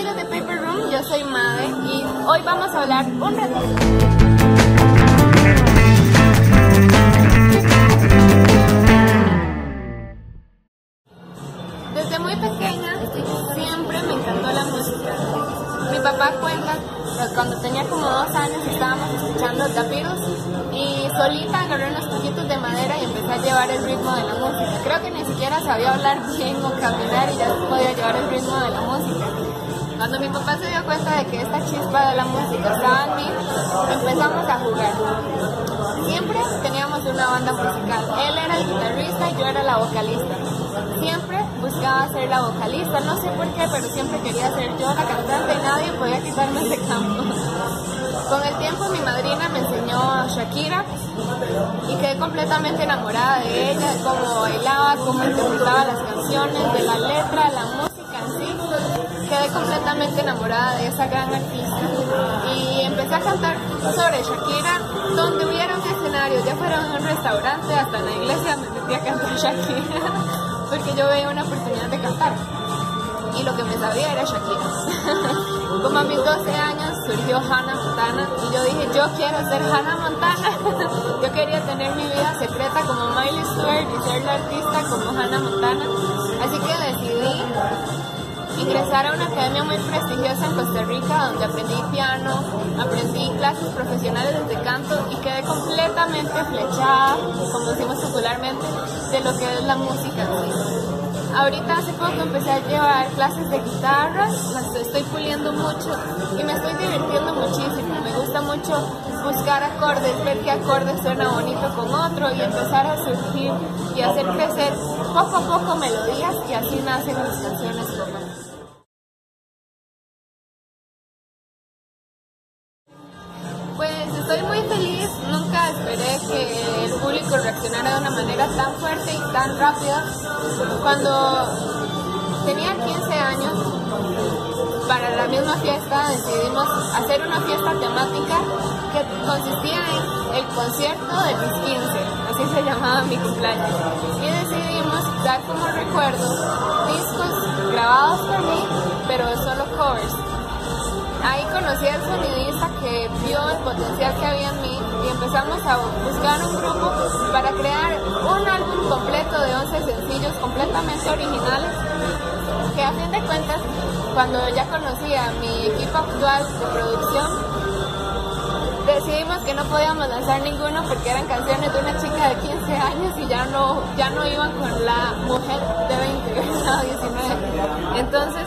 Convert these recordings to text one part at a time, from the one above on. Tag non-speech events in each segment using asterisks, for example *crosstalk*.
amigos de Paper Room, yo soy Made y hoy vamos a hablar un rato. Desde muy pequeña siempre me encantó la música. Mi papá cuenta que cuando tenía como dos años estábamos escuchando tapiros y solita agarré unos poquitos de madera y empecé a llevar el ritmo de la música. Creo que ni siquiera sabía hablar bien o caminar y ya podía llevar el ritmo de la música. Cuando mi papá se dio cuenta de que esta chispa de la música estaba en mí, empezamos a jugar. Siempre teníamos una banda musical. Él era el guitarrista y yo era la vocalista. Siempre buscaba ser la vocalista, no sé por qué, pero siempre quería ser yo la cantante y nadie podía quitarme ese campo. Con el tiempo mi madrina me enseñó a Shakira y quedé completamente enamorada de ella, cómo bailaba, cómo interpretaba las canciones, de la letra, la música. Quedé completamente enamorada de esa gran artista y empecé a cantar sobre Shakira donde hubiera un escenario, ya fuera en un restaurante, hasta en la iglesia me metí a cantar Shakira *laughs* porque yo veía una oportunidad de cantar y lo que me sabía era Shakira. *laughs* Como a mis 12 años surgió Hannah Montana y yo dije, yo quiero ser Hannah Montana. *laughs* yo quería tener mi vida secreta como Miley Stewart y ser la artista como Hannah Montana. Así que decidí ingresar a una academia muy prestigiosa en Costa Rica donde aprendí piano, aprendí clases profesionales de canto y quedé completamente flechada, como decimos popularmente, de lo que es la música. Ahorita hace poco empecé a llevar clases de guitarra, las estoy puliendo mucho y me estoy divirtiendo muchísimo. Me gusta mucho buscar acordes, ver qué acorde suena bonito con otro y empezar a surgir y hacer crecer poco a poco melodías y así nacen mis canciones propias. Público reaccionara de una manera tan fuerte y tan rápida. Cuando tenía 15 años, para la misma fiesta decidimos hacer una fiesta temática que consistía en el concierto de mis 15, así se llamaba mi cumpleaños. Y decidimos dar como recuerdo discos grabados por mí, pero solo covers ahí conocí al sonidista que vio el potencial que había en mí empezamos a buscar un grupo para crear un álbum completo de 11 sencillos completamente originales que a fin de cuentas cuando ya conocí a mi equipo actual de producción decidimos que no podíamos lanzar ninguno porque eran canciones de una chica de 15 años y ya no, ya no iban con la mujer de 20, 19. *laughs* Entonces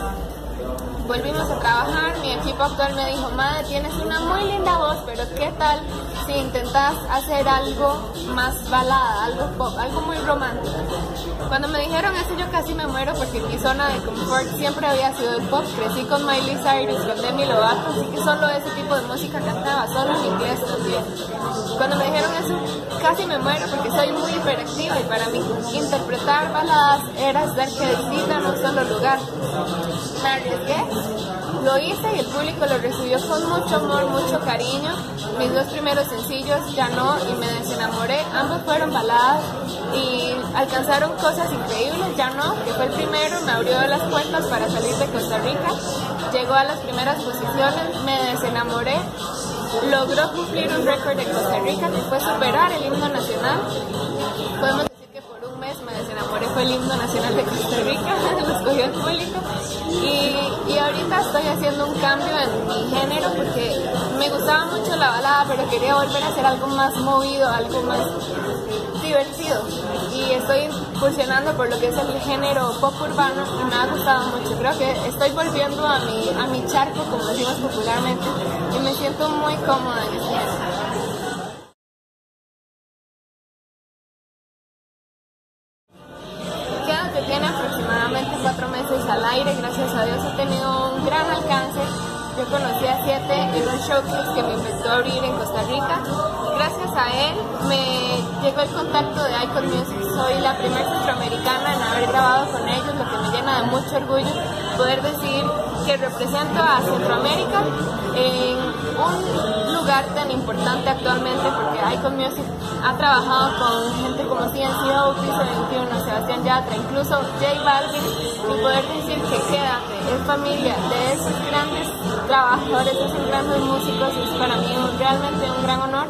volvimos a trabajar, mi equipo actual me dijo, madre, tienes una muy linda voz, pero ¿qué tal si intentas hacer algo más balada, algo pop, algo muy romántico? Cuando me dijeron eso yo casi me muero porque mi zona de confort siempre había sido el pop, crecí con Miley Cyrus, con Demi Lovato, así que solo ese tipo de música cantaba, solo en inglés también. Cuando me dijeron eso casi me muero porque soy muy hiperactiva y para mí interpretar baladas era ser que en un solo lugar. Me arriesgué lo hice y el público lo recibió con mucho amor, mucho cariño. Mis dos primeros sencillos, Ya no y Me desenamoré, ambos fueron baladas y alcanzaron cosas increíbles. Ya no, que fue el primero, me abrió las puertas para salir de Costa Rica. Llegó a las primeras posiciones, Me desenamoré. Logró cumplir un récord de Costa Rica que fue superar el himno nacional. Podemos decir que por un mes Me desenamoré fue el himno nacional de Costa Rica, *laughs* lo escogió el público. Y, y, ahorita estoy haciendo un cambio en mi género porque me gustaba mucho la balada, pero quería volver a hacer algo más movido, algo más divertido. Y estoy funcionando por lo que es el género pop urbano y me ha gustado mucho. Creo que estoy volviendo a mi, a mi charco, como decimos popularmente, y me siento muy cómoda en Yo conocí a Siete en un showcase que me inventó a abrir en Costa Rica. Gracias a él me llegó el contacto de Icon Music. Soy la primera centroamericana en haber grabado con ellos, lo que me llena de mucho orgullo poder decir que represento a Centroamérica en un lugar tan importante actualmente porque Icon Music ha trabajado con gente como CNCO, Piso 21, Sebastián Yatra, incluso J Balvin, y poder decir que quédate, es familia de esos grandes trabajadores, esos grandes músicos, es para mí realmente un gran honor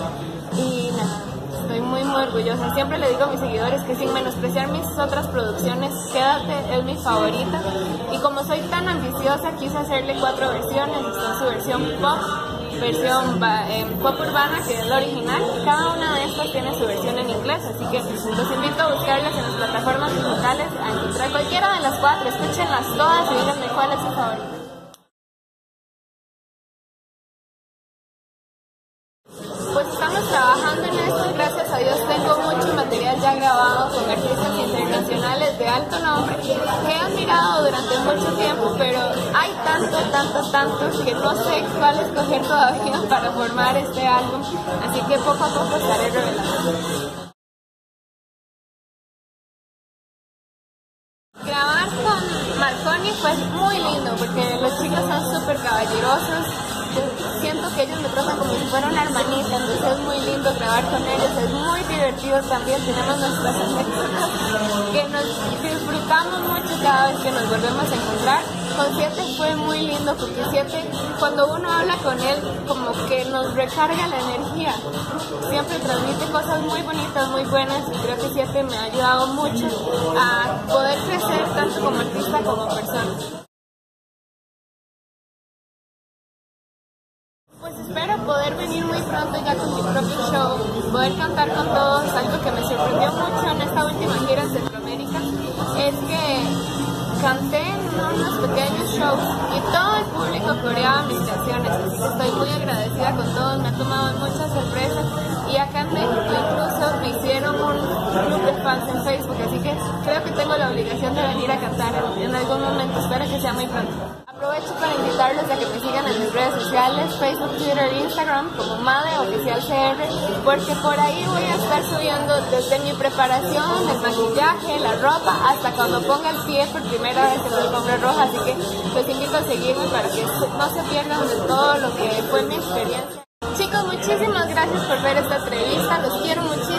y nada estoy muy muy orgullosa. Siempre le digo a mis seguidores que sin menospreciar mis otras producciones, Quédate es mi favorita. Y como soy tan ambiciosa, quise hacerle cuatro versiones. Está su versión pop, versión eh, pop urbana, que es la original. Cada una de estas tiene su versión en inglés. Así que los invito a buscarlas en las plataformas digitales, a encontrar cualquiera de las cuatro. Escúchenlas todas y díganme cuál es su favorita. Durante mucho tiempo, pero hay tanto, tanto, tanto que no sé cuál escoger todavía *laughs* para formar este álbum, así que poco a poco estaré revelando. Grabar con Marconi fue muy lindo porque los chicos son súper caballerosos, siento que ellos me tratan como si fuera una hermanita, entonces es muy lindo grabar con ellos, es muy divertido también, tenemos nuestras anécdotas que nos disfrutamos mucho cada vez que nos volvemos a encontrar. Con Siete fue muy lindo porque Siete, cuando uno habla con él, como que nos recarga la energía, siempre transmite cosas muy bonitas, muy buenas y creo que Siete me ha ayudado mucho a poder crecer tanto como artista como persona. Cantar con todos. Algo que me sorprendió mucho en esta última gira en Centroamérica es que canté en unos pequeños shows y todo el público coreaba mis canciones. Estoy muy agradecida con todos, me ha tomado muchas sorpresas y acá en México incluso me hicieron un club de fans en Facebook, así que creo que tengo la obligación de venir a cantar en algún momento. Espero que sea muy pronto. Aprovecho para invitarles a que me sigan en mis redes sociales, Facebook, Twitter Instagram como Made Oficial CR, porque por ahí voy a estar subiendo desde mi preparación, el maquillaje, la ropa, hasta cuando ponga el pie por primera vez en la alfombra roja, así que los invito a seguirme para que no se pierdan de todo lo que fue mi experiencia. Chicos, muchísimas gracias por ver esta entrevista, los quiero muchísimo